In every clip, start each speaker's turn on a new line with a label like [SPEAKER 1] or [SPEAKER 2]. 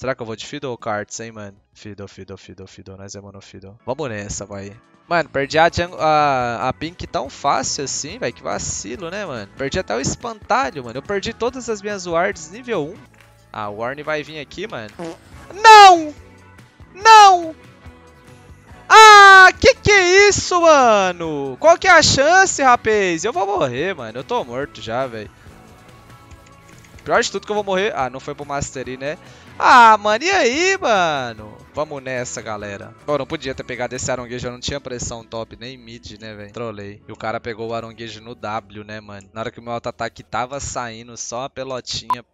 [SPEAKER 1] Será que eu vou de Fiddle ou Cards, hein, mano? Fiddle, Fiddle, Fiddle, Fiddle. Nós é mono Fiddle. Vamos nessa, vai. Mano, perdi a, a, a Pink tão fácil assim, velho. Que vacilo, né, mano? Perdi até o espantalho, mano. Eu perdi todas as minhas wards nível 1. Ah, o Warne vai vir aqui, mano. Não! Não! Ah, que que é isso, mano? Qual que é a chance, rapaz? Eu vou morrer, mano. Eu tô morto já, velho. Pior de tudo que eu vou morrer... Ah, não foi pro Mastery, né? Ah, mano, e aí, mano? Vamos nessa, galera. Pô, não podia ter pegado esse aronguejo, eu não tinha pressão top, nem mid, né, velho? Trolei. E o cara pegou o aronguejo no W, né, mano? Na hora que o meu auto-ataque tava saindo, só a pelotinha...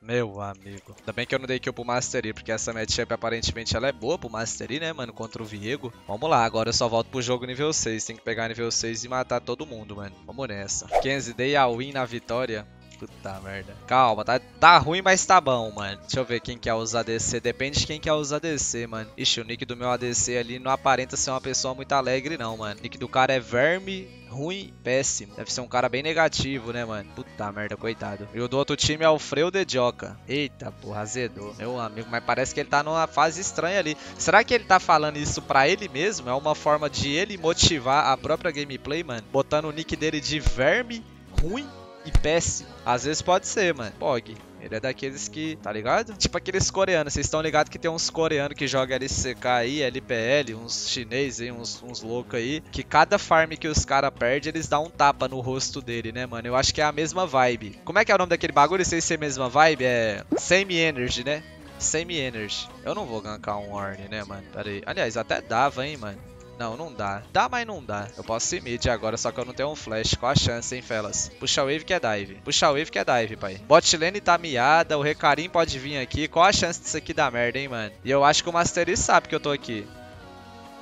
[SPEAKER 1] Meu amigo. Ainda bem que eu não dei kill pro Mastery, porque essa matchup aparentemente ela é boa pro Mastery, né, mano? Contra o Viego. Vamos lá, agora eu só volto pro jogo nível 6. Tem que pegar nível 6 e matar todo mundo, mano. Vamos nessa. Kenzie, dei a win na vitória. Puta merda. Calma, tá, tá ruim, mas tá bom, mano. Deixa eu ver quem quer usar ADC. Depende de quem quer usar ADC, mano. Ixi, o nick do meu ADC ali não aparenta ser uma pessoa muito alegre, não, mano. O nick do cara é Verme ruim, péssimo. Deve ser um cara bem negativo, né, mano? Puta merda, coitado. E o do outro time é o Freio de Joca. Eita, porra, azedou. Meu amigo, mas parece que ele tá numa fase estranha ali. Será que ele tá falando isso pra ele mesmo? É uma forma de ele motivar a própria gameplay, mano? Botando o nick dele de verme ruim e péssimo. Às vezes pode ser, mano. Pog. Ele é daqueles que, tá ligado? Tipo aqueles coreanos. Vocês estão ligados que tem uns coreanos que jogam LCK aí, LPL, uns chinês aí, uns, uns loucos aí. Que cada farm que os caras perdem, eles dão um tapa no rosto dele, né, mano? Eu acho que é a mesma vibe. Como é que é o nome daquele bagulho? Sei se é a mesma vibe. É Same Energy, né? Same Energy. Eu não vou gankar um Orne, né, mano? Pera aí. Aliás, até dava, hein, mano. Não, não dá. Dá, mas não dá. Eu posso ir mid agora, só que eu não tenho um flash. Qual a chance, hein, fellas? Puxa wave que é dive. Puxa wave que é dive, pai. Bot lane tá miada, o Recarim pode vir aqui. Qual a chance disso aqui dar merda, hein, mano? E eu acho que o Mastery sabe que eu tô aqui.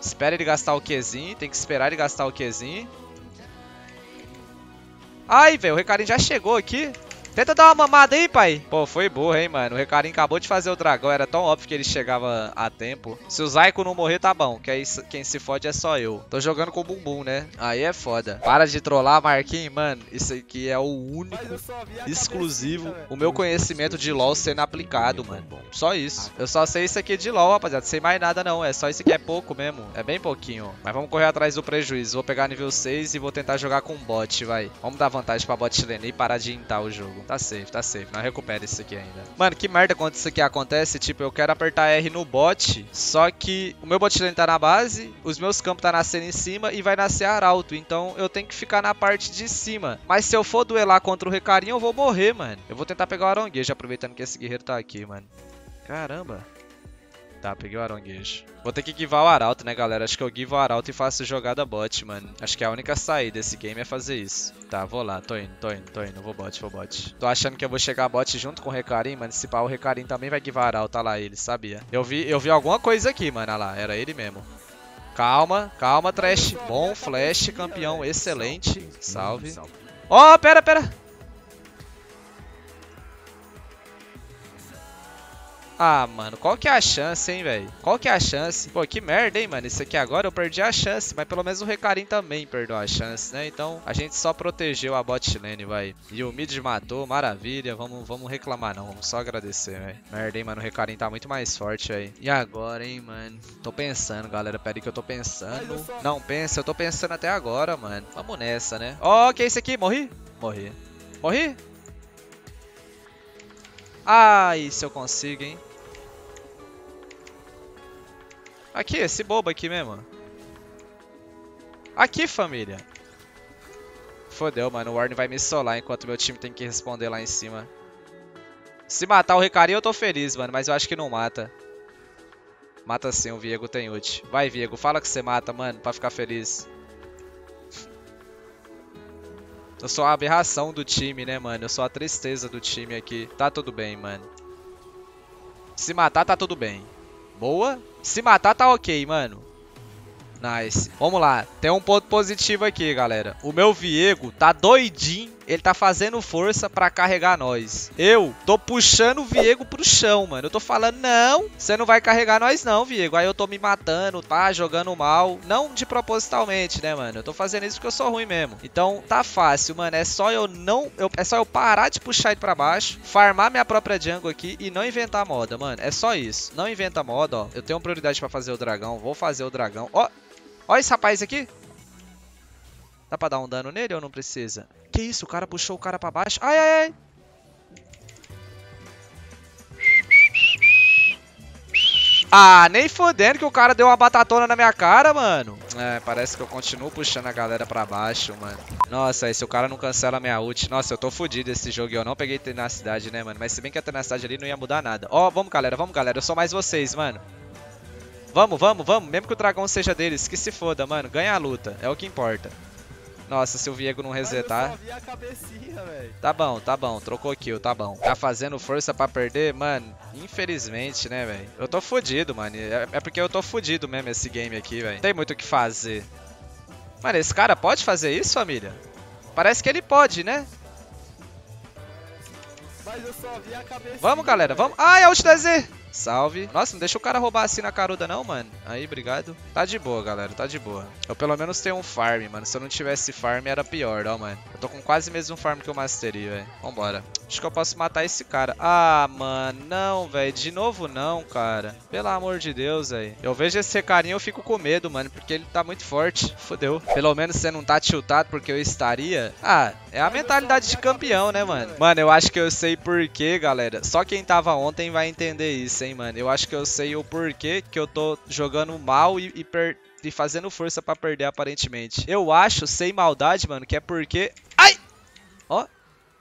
[SPEAKER 1] Espera ele gastar o Qzinho. Tem que esperar ele gastar o Qzinho. Ai, velho, o Recarim já chegou aqui. Tenta dar uma mamada aí, pai. Pô, foi burro, hein, mano. O Recarim acabou de fazer o dragão. Era tão óbvio que ele chegava a tempo. Se o Zaiko não morrer, tá bom. Que aí quem se fode é só eu. Tô jogando com o bumbum, né? Aí é foda. Para de trollar, Marquinhos. Mano, isso aqui é o único, exclusivo, o meu conhecimento de LoL sendo aplicado, mano. Só isso. Eu só sei isso aqui de LoL, rapaziada. Sei mais nada, não. É só isso aqui é pouco mesmo. É bem pouquinho. Mas vamos correr atrás do prejuízo. Vou pegar nível 6 e vou tentar jogar com bot, vai. Vamos dar vantagem pra bot lane e parar de intar o jogo. Tá safe, tá safe. Não recupera isso aqui ainda. Mano, que merda quando isso aqui acontece. Tipo, eu quero apertar R no bot, só que o meu bot lane tá na base, os meus campos tá nascendo em cima e vai nascer arauto. Então eu tenho que ficar na parte de cima. Mas se eu for duelar contra o Recarinho, eu vou morrer, mano. Eu vou tentar pegar o Aronguejo, aproveitando que esse guerreiro tá aqui, mano. Caramba. Tá, peguei o Aronguejo. Vou ter que givar o Arauto, né, galera? Acho que eu givo o Arauto e faço jogada bot, mano. Acho que a única saída desse game é fazer isso. Tá, vou lá. Tô indo, tô indo, tô indo. Vou bot, vou bot. Tô achando que eu vou chegar bot junto com o Recarim, mano. Se pá, o Recarim também vai givar Arauto. Tá lá ele, sabia? Eu vi, eu vi alguma coisa aqui, mano. Olha lá, era ele mesmo. Calma, calma, Trash. Bom flash, campeão, excelente. Salve. Ó, oh, pera, pera. Ah, mano, qual que é a chance, hein, velho? Qual que é a chance? Pô, que merda, hein, mano? Isso aqui agora eu perdi a chance, mas pelo menos o Recarim também perdeu a chance, né? Então, a gente só protegeu a bot lane, vai. E o mid matou, maravilha. Vamos, vamos reclamar não, vamos só agradecer, velho. Merda, hein, mano? O Recarim tá muito mais forte aí. E agora, hein, mano? Tô pensando, galera. Pera aí que eu tô pensando. Não, pensa, eu tô pensando até agora, mano. Vamos nessa, né? Ó, oh, que é isso aqui? Morri? Morri. Morri? Ai, se eu consigo, hein? Aqui, esse bobo aqui mesmo. Aqui, família. Fodeu, mano. O Warren vai me solar enquanto meu time tem que responder lá em cima. Se matar o Recarinho, eu tô feliz, mano. Mas eu acho que não mata. Mata sim, o Viego tem ult. Vai, Viego. Fala que você mata, mano, pra ficar feliz. Eu sou a aberração do time, né, mano? Eu sou a tristeza do time aqui. Tá tudo bem, mano. Se matar, tá tudo bem. Boa. Se matar, tá ok, mano. Nice. Vamos lá. Tem um ponto positivo aqui, galera. O meu Viego tá doidinho ele tá fazendo força pra carregar nós. Eu tô puxando o Viego pro chão, mano. Eu tô falando, não, você não vai carregar nós não, Viego. Aí eu tô me matando, tá? Jogando mal. Não de propositalmente, né, mano? Eu tô fazendo isso porque eu sou ruim mesmo. Então, tá fácil, mano. É só eu não... Eu, é só eu parar de puxar ele pra baixo, farmar minha própria jungle aqui e não inventar moda, mano. É só isso. Não inventa moda, ó. Eu tenho prioridade pra fazer o dragão. Vou fazer o dragão. Ó, ó esse rapaz aqui. Dá pra dar um dano nele ou não precisa? Que isso? O cara puxou o cara pra baixo. Ai, ai, ai. Ah, nem fodendo que o cara deu uma batatona na minha cara, mano. É, parece que eu continuo puxando a galera pra baixo, mano. Nossa, aí se o cara não cancela minha ult... Nossa, eu tô fudido esse jogo e eu não peguei tenacidade, né, mano? Mas se bem que a tenacidade ali não ia mudar nada. Ó, oh, vamos, galera, vamos, galera. Eu sou mais vocês, mano. Vamos, vamos, vamos. Mesmo que o dragão seja deles, que se foda, mano. Ganha a luta. É o que importa. Nossa, se o Viego não resetar. Tá bom, tá bom. Trocou kill, tá bom. Tá fazendo força pra perder? Mano, infelizmente, né, velho? Eu tô fudido, mano. É, é porque eu tô fudido mesmo esse game aqui, velho. Tem muito o que fazer. Mano, esse cara pode fazer isso, família? Parece que ele pode, né? Mas eu só vi a cabeça. Vamos, galera, vamos. Ai, a ult da Z! Salve. Nossa, não deixa o cara roubar assim na caruda não, mano. Aí, obrigado. Tá de boa, galera. Tá de boa. Eu pelo menos tenho um farm, mano. Se eu não tivesse farm, era pior, ó, mano. Eu tô com quase mesmo farm que eu mastery, velho. Vambora. Acho que eu posso matar esse cara. Ah, mano. Não, velho. De novo não, cara. Pelo amor de Deus, velho. Eu vejo esse carinha eu fico com medo, mano. Porque ele tá muito forte. Fodeu. Pelo menos você não tá tiltado porque eu estaria. Ah, é a mentalidade de campeão, né, mano? Mano, eu acho que eu sei por quê, galera. Só quem tava ontem vai entender isso, hein, mano. Eu acho que eu sei o porquê que eu tô jogando mal e, e, per... e fazendo força pra perder, aparentemente. Eu acho, sem maldade, mano, que é porque... Ai! Ó,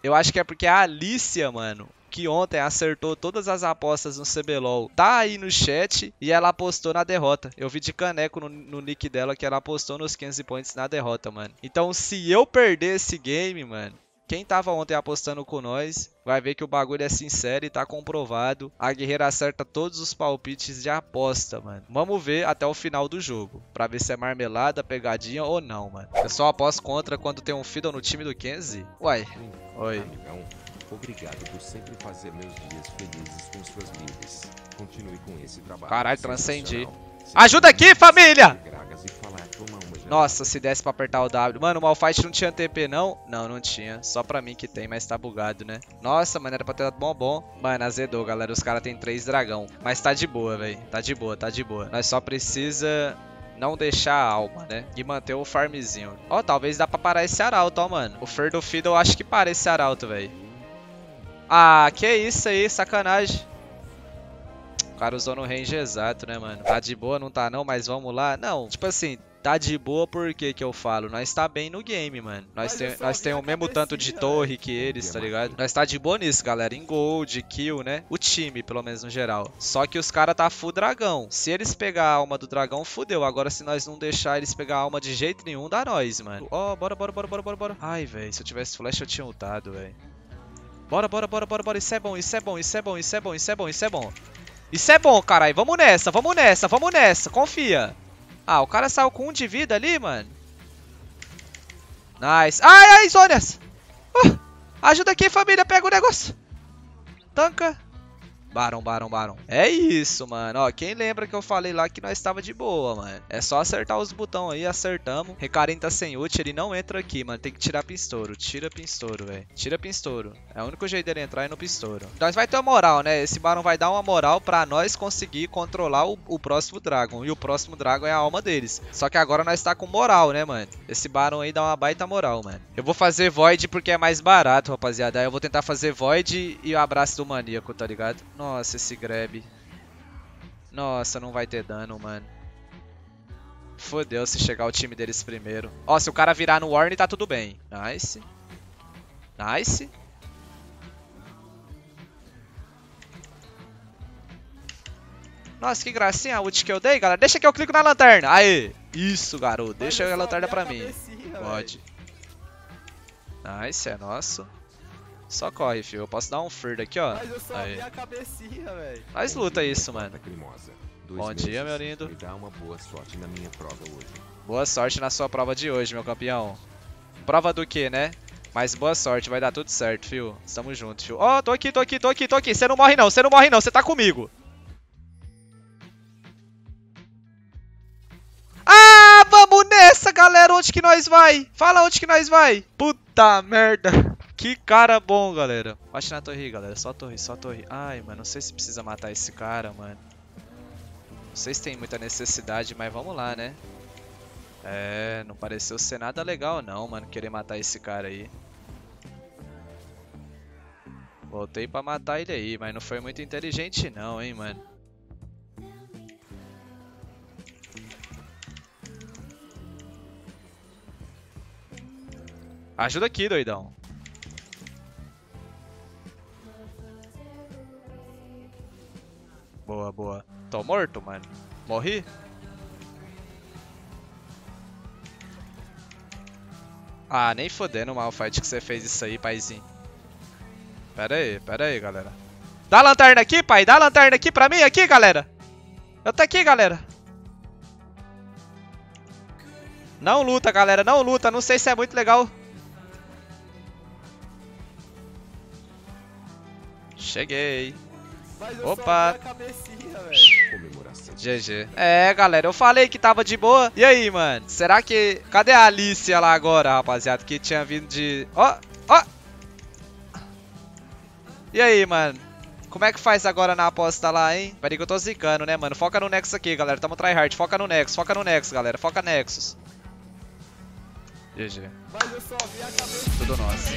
[SPEAKER 1] eu acho que é porque a Alicia, mano, que ontem acertou todas as apostas no CBLOL, tá aí no chat e ela apostou na derrota. Eu vi de caneco no, no, nick dela que ela apostou nos 15 points na derrota, mano. Então, se eu perder esse game, mano, quem tava ontem apostando com nós vai ver que o bagulho é sincero e tá comprovado. A guerreira acerta todos os palpites de aposta, mano. Vamos ver até o final do jogo, pra ver se é marmelada, pegadinha ou não, mano. Eu só aposto contra quando tem um Fiddle no time do Kenzie. Uai, oi. Amigão, obrigado por sempre fazer meus dias felizes com suas lives. Continue com esse trabalho. Caralho, transcendi. Ajuda aqui, família! Nossa, se desse pra apertar o W. Mano, o Malfight não tinha TP, não? Não, não tinha. Só pra mim que tem, mas tá bugado, né? Nossa, mano, era pra ter dado bom bom. Mano, azedou, galera. Os caras tem três dragão. Mas tá de boa, velho. Tá de boa, tá de boa. Nós só precisa não deixar a alma, né? E manter o farmzinho. Ó, oh, talvez dá pra parar esse arauto, ó, mano. O Fer do Fiddle acho que para esse arauto, velho. Ah, que isso aí, sacanagem. O cara usou no range exato, né, mano? Tá de boa, não tá não, mas vamos lá. Não, tipo assim, tá de boa porque que eu falo, nós tá bem no game, mano. Nós tem, nós tem o mesmo tanto de torre que eles, tá ligado? Nós tá de boa nisso, galera, em gold, kill, né? O time, pelo menos no geral. Só que os caras tá full dragão. Se eles pegar a alma do dragão, fudeu. Agora se nós não deixar eles pegar a alma de jeito nenhum, dá nós, mano. Ó, oh, bora, bora, bora, bora, bora, bora. Ai, velho, se eu tivesse flash eu tinha ultado, velho. Bora, bora, bora, bora, bora. Isso é bom, isso é bom, isso é bom, isso é bom, isso é bom, isso é bom. Isso é bom, caralho. Vamos nessa, vamos nessa, vamos nessa. Confia. Ah, o cara saiu com um de vida ali, mano. Nice. Ai, ai, Zonias. Uh, ajuda aqui, família. Pega o negócio. Tanca. Baron, Baron, Baron. É isso, mano. Ó, quem lembra que eu falei lá que nós estava de boa, mano. É só acertar os botões aí, acertamos. Recarim tá sem ult, ele não entra aqui, mano. Tem que tirar pinstouro. Tira pinstouro, velho. Tira pinstouro. É o único jeito dele entrar é no pinstouro. Nós vai ter uma moral, né? Esse Baron vai dar uma moral pra nós conseguir controlar o, o próximo Dragon. E o próximo Dragon é a alma deles. Só que agora nós tá com moral, né, mano? Esse Baron aí dá uma baita moral, mano. Eu vou fazer Void porque é mais barato, rapaziada. Aí eu vou tentar fazer Void e o abraço do maníaco, tá ligado? Nossa, esse grab. Nossa, não vai ter dano, mano. Fodeu se chegar o time deles primeiro. Ó, se o cara virar no Warning, tá tudo bem. Nice. Nice. Nossa, que gracinha a ult que eu dei, galera. Deixa que eu clico na lanterna. Aê. Isso, garoto. Deixa a lanterna pra mim. Pode. Nice, é nosso. Só corre, filho. Eu posso dar um fur aqui, ó. Mas eu só Aí. a cabecinha, velho. Mas luta isso, mano. Bom dia, meu lindo. Me dá uma boa sorte na minha prova hoje. Boa sorte na sua prova de hoje, meu campeão. Prova do que, né? Mas boa sorte, vai dar tudo certo, fio. Tamo junto, fio. Ó, oh, tô aqui, tô aqui, tô aqui, tô aqui. Você não morre não, você não morre não, você tá comigo. Ah, vamos nessa, galera. Onde que nós vai? Fala onde que nós vai. Puta merda. Que cara bom, galera. Bate na torre, galera. Só torre, só torre. Ai, mano, não sei se precisa matar esse cara, mano. Não sei se tem muita necessidade, mas vamos lá, né? É, não pareceu ser nada legal não, mano, querer matar esse cara aí. Voltei pra matar ele aí, mas não foi muito inteligente não, hein, mano. Ajuda aqui, doidão. Boa, boa. Tô morto, mano. Morri? Ah, nem fodendo o Malfight que você fez isso aí, paizinho. Pera aí, pera aí, galera. Dá a lanterna aqui, pai. Dá a lanterna aqui pra mim, aqui, galera. Eu tô aqui, galera. Não luta, galera. Não luta. Não sei se é muito legal. Cheguei. Opa. GG. É, galera, eu falei que tava de boa. E aí, mano? Será que... Cadê a Alicia lá agora, rapaziada? Que tinha vindo de... Ó, ó. E aí, mano? Como é que faz agora na aposta lá, hein? Peraí que eu tô zicando, né, mano? Foca no Nexus aqui, galera. Tamo tryhard. Foca no Nexus. Foca no Nexus, galera. Foca Nexus. GG. Tudo nosso.